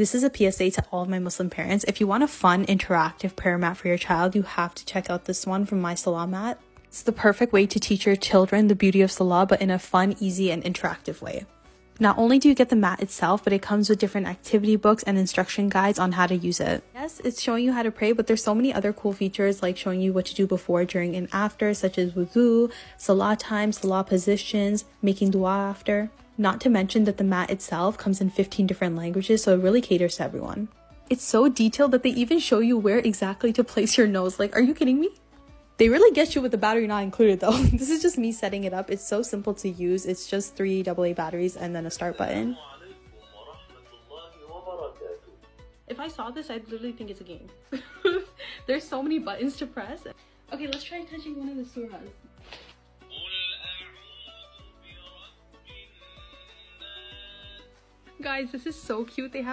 This is a PSA to all of my Muslim parents. If you want a fun, interactive prayer mat for your child, you have to check out this one from My Salah Mat. It's the perfect way to teach your children the beauty of Salah, but in a fun, easy, and interactive way. Not only do you get the mat itself, but it comes with different activity books and instruction guides on how to use it. Yes, it's showing you how to pray, but there's so many other cool features like showing you what to do before, during, and after, such as wudu, salah time, salah positions, making dua after. Not to mention that the mat itself comes in 15 different languages, so it really caters to everyone. It's so detailed that they even show you where exactly to place your nose. Like, are you kidding me? They really get you with the battery not included though. this is just me setting it up. It's so simple to use. It's just three AA batteries and then a start button. If I saw this, I'd literally think it's a game. There's so many buttons to press. Okay, let's try touching one of the surahs. Guys, this is so cute. They have